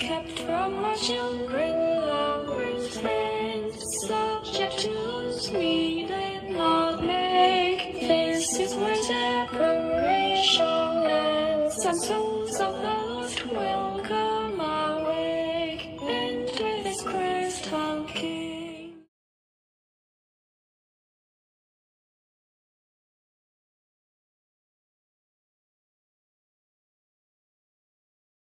kept from my children, lovers, friends, subject to lose me, did not make. This is my separation, and some souls of love will come.